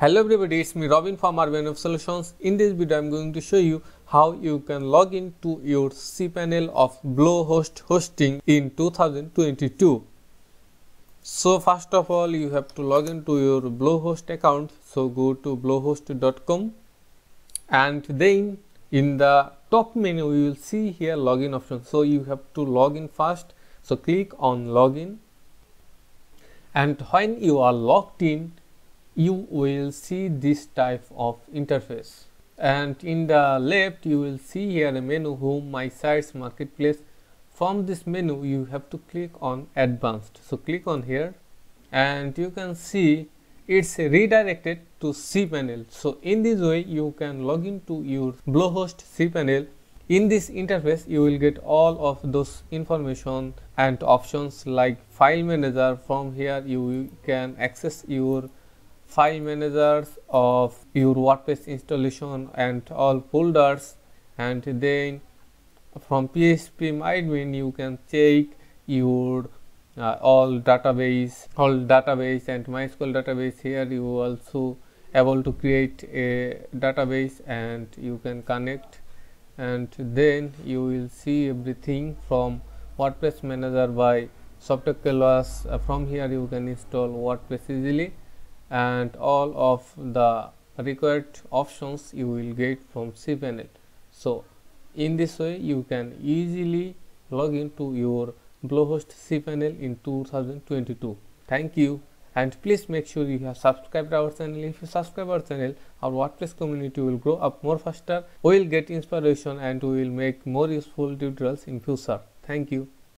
Hello everybody, it's me Robin from Rbn Web Solutions. In this video, I'm going to show you how you can log into your cPanel of Bluehost hosting in 2022. So first of all, you have to log into your Bluehost account. So go to bluehost.com and then in the top menu, you will see here login option. So you have to log in first. So click on login and when you are logged in, you will see this type of interface. And in the left you will see here a menu home my sites marketplace. From this menu you have to click on advanced. So click on here and you can see it's redirected to cpanel so in this way you can log into your bluehost cpanel in this interface you will get all of those information and options like file manager. From here you can access your file managers of your WordPress installation and all folders and then from PHP admin you can check your uh, all database all database and MySQL database. Here you also able to create a database and you can connect and then you will see everything from WordPress manager by software uh, from here you can install WordPress easily and all of the required options you will get from cpanel so in this way you can easily log into your bluehost cpanel in 2022 thank you. And please make sure you have subscribed our channel. If you subscribe our channel our wordpress community will grow up more faster. We will get inspiration and we will make more useful tutorials in future. Thank you